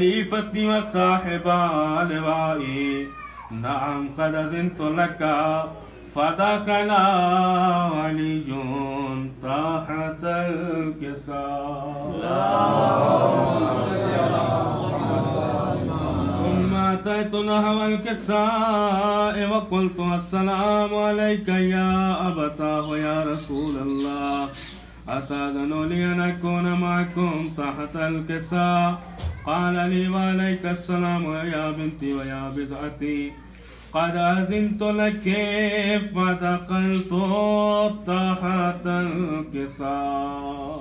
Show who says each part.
Speaker 1: خليفتي وصاحب لوائي نعم قد أذنت لك فدخل علي تحت الكساء. ثم أتيت نحو الكساء وقلت السلام عليك يا أبتاه يا رسول الله. أتأذن لي أن أكون معكم تحت الكساء؟ قال لي وعليك السلام يا بنتي ويا بزعتي. قد أذنت لك فدخلت تحت الكساء.